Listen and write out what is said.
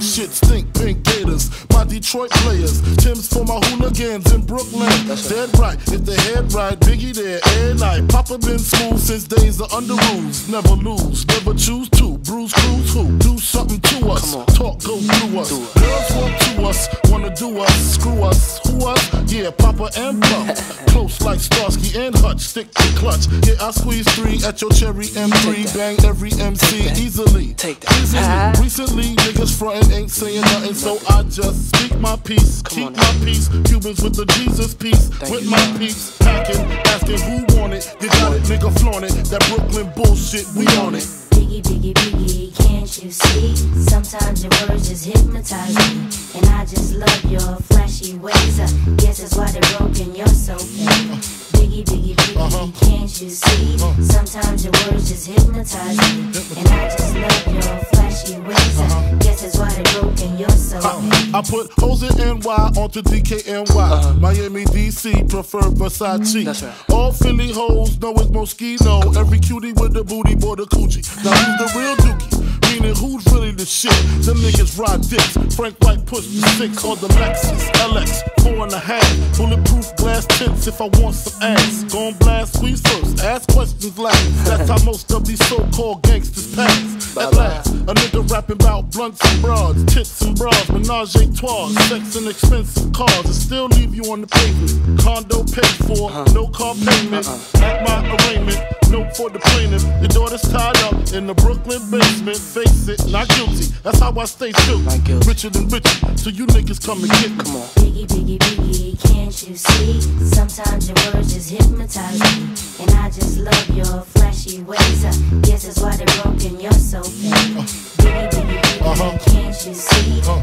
shit stink, pink gators. My Detroit players, Tim's for my hooligans in Brooklyn. That's Dead right, if the head right, Biggie there, every night. Papa been smooth since days of Underoos. Never lose, never choose to. Bruise, cruise, who? Do something to us. Talk, go through us. Girls want to us, wanna do us, screw us. Who us? Yeah, Papa and Puff. Close like Starsky and Hutch, stick to clutch. Yeah, I squeeze three at your cherry M3. Bang every MC easily. Take that. Easily. Ah. Recently, niggas frontin' ain't saying nothing, so I just speak my piece, keep on my piece. Cubans with the Jesus piece, with you. my peace. Packing, asking who want it. You got it, nigga, flaunt it. That Brooklyn bullshit, we on it. Biggie, biggie, biggie, can't you see? Sometimes your words just hypnotize me. And I just love your flashy ways. I guess that's why they're broken, you're so fake. Biggie, biggie, biggie, uh-huh. can't you see? Uh-huh. Sometimes your words just hypnotize me. And I just love your flashy ways. I uh-huh. guess that's why they're broken, you're so uh, fake. I put hoes in NY onto DKNY. Miami, DC, prefer Versace. That's right. All Philly hoes know it's Moschino. Every cutie with the booty, boy, the coochie. Now who's the real dookie? Meaning who's really the shit? Them niggas ride dicks. Frank White push the six on the Lexus LX, four and a half. Bulletproof glass tints if I want some ass. Gon' blast, squeeze first, ask questions last. That's how most of these so-called gangsters pass. At last, a nigga rapping about blunts and broads, tits and bras, menage a trois, sex and expensive cars, and still leave you on the pavement. Condo paid for, uh-huh. no car payment. Uh-uh. At my arraignment, note for the plaintiff. Your daughter's tied up in the Brooklyn basement. Face it, not guilty. That's how I stay guilty. Richer than richer, so you niggas come and get me. Come on. Biggie, biggie, biggie, can't you see? Sometimes your words just hypnotize me. And I just love your flashy ways. I guess that's why they're broken, you're so fake. Biggie, biggie, biggie, Uh-huh. can't you see? Your